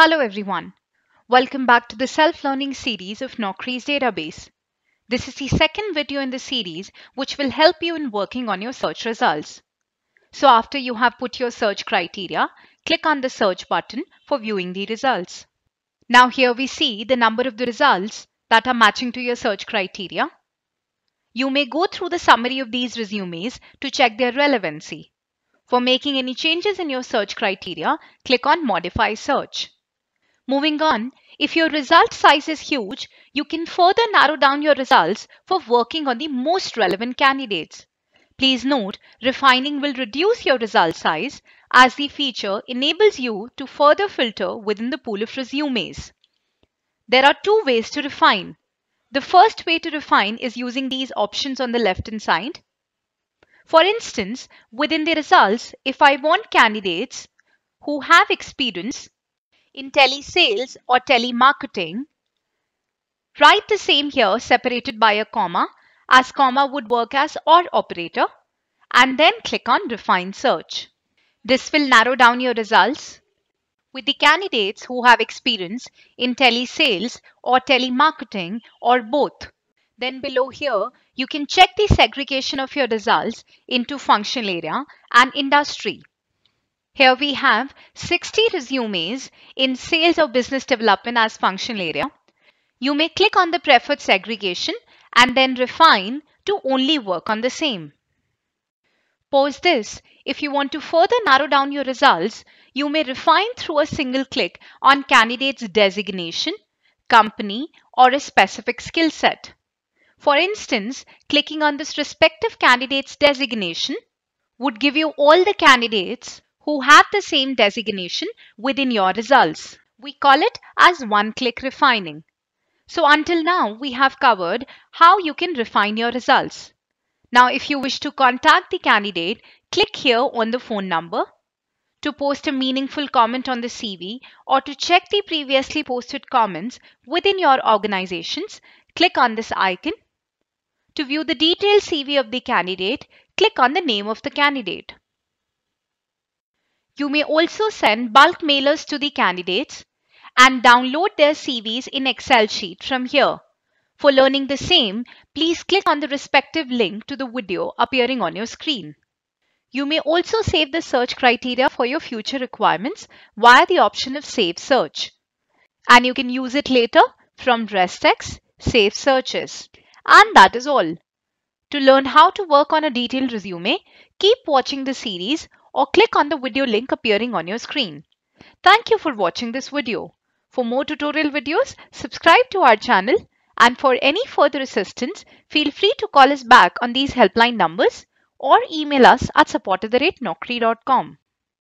Hello everyone. Welcome back to the self-learning series of Naukri's database. This is the second video in the series which will help you in working on your search results. So after you have put your search criteria, click on the search button for viewing the results. Now here we see the number of the results that are matching to your search criteria. You may go through the summary of these resumes to check their relevancy. For making any changes in your search criteria, click on Modify Search. Moving on, if your result size is huge, you can further narrow down your results for working on the most relevant candidates. Please note, refining will reduce your result size as the feature enables you to further filter within the pool of resumes. There are two ways to refine. The first way to refine is using these options on the left hand side. For instance, within the results, if I want candidates who have experience in telesales or telemarketing, write the same here separated by a comma as comma would work as OR operator and then click on refine search. This will narrow down your results with the candidates who have experience in telesales or telemarketing or both. Then below here, you can check the segregation of your results into functional area and industry. Here we have 60 resumes in sales or business development as functional area. You may click on the preferred segregation and then refine to only work on the same. Pause this. If you want to further narrow down your results, you may refine through a single click on candidate's designation, company, or a specific skill set. For instance, clicking on this respective candidate's designation would give you all the candidates who have the same designation within your results. We call it as one-click refining. So until now, we have covered how you can refine your results. Now, if you wish to contact the candidate, click here on the phone number. To post a meaningful comment on the CV or to check the previously posted comments within your organizations, click on this icon. To view the detailed CV of the candidate, click on the name of the candidate. You may also send bulk mailers to the candidates and download their CVs in Excel sheet from here. For learning the same, please click on the respective link to the video appearing on your screen. You may also save the search criteria for your future requirements via the option of Save Search. And you can use it later from Resdex Save Searches. And that is all. To learn how to work on a detailed resume, keep watching the series or click on the video link appearing on your screen. Thank you for watching this video. For more tutorial videos, subscribe to our channel and for any further assistance, feel free to call us back on these helpline numbers or email us at support